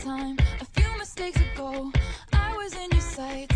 time, a few mistakes ago, I was in your sights.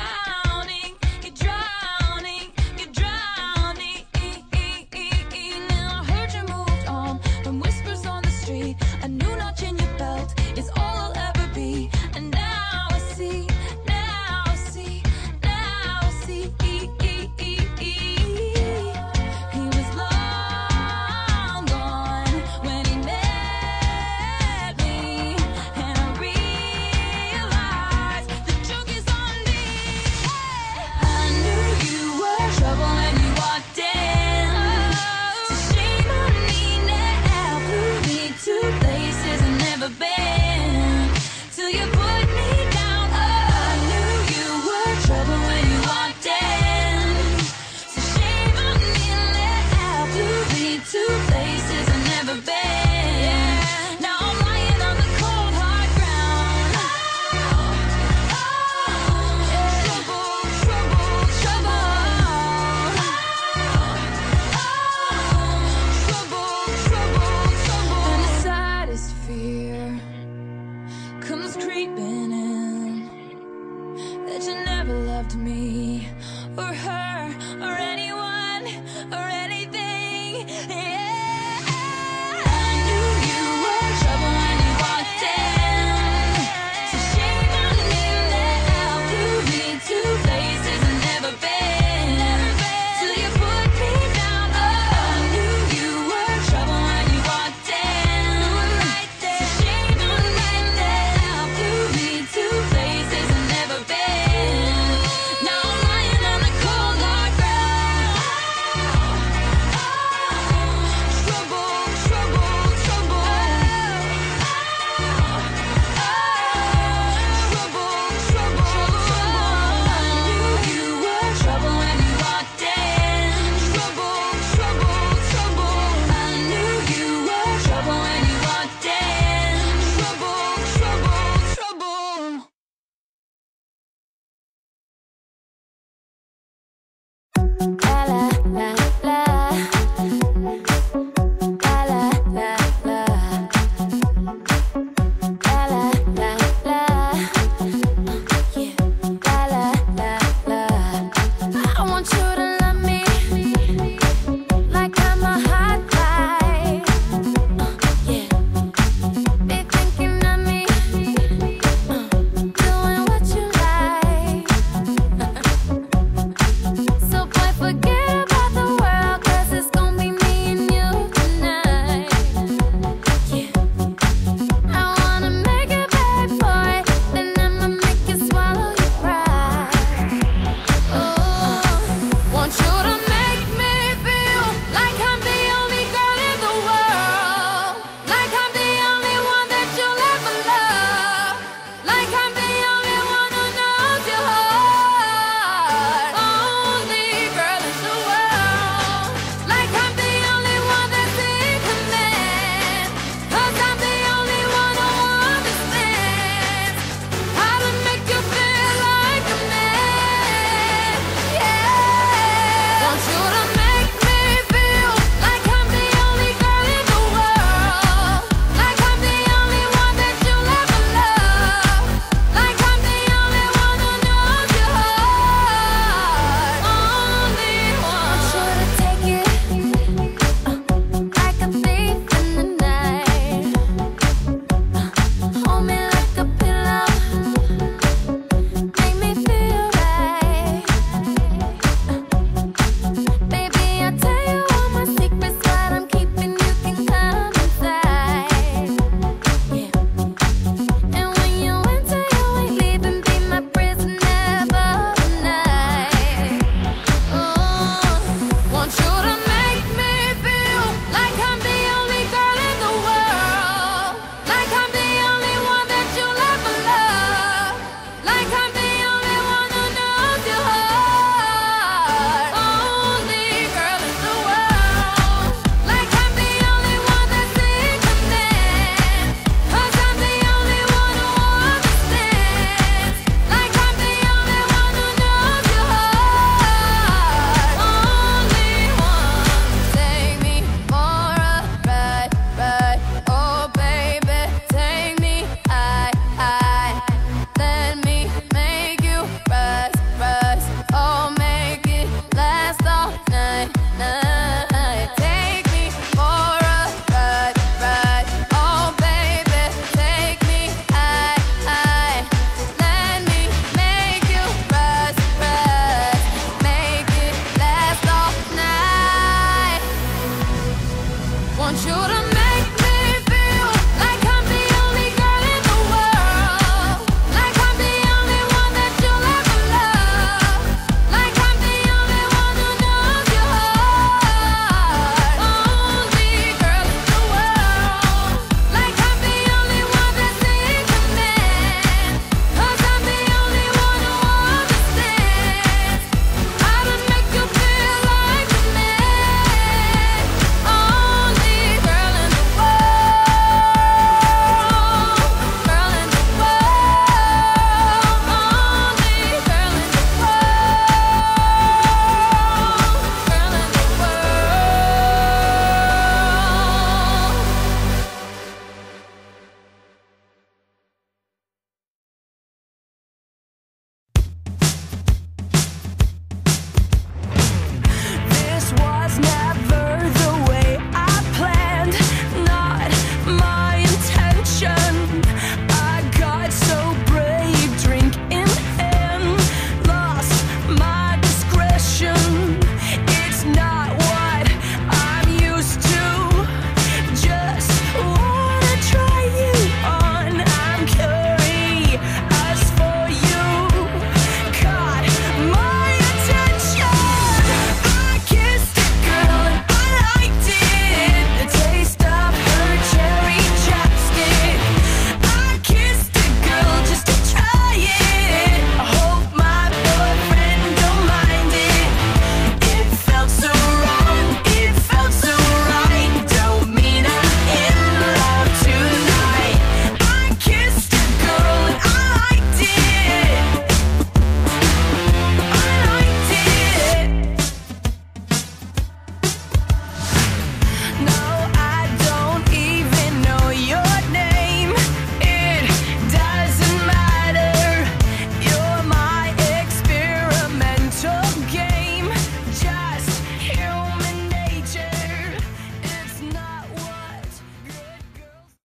down. the bed.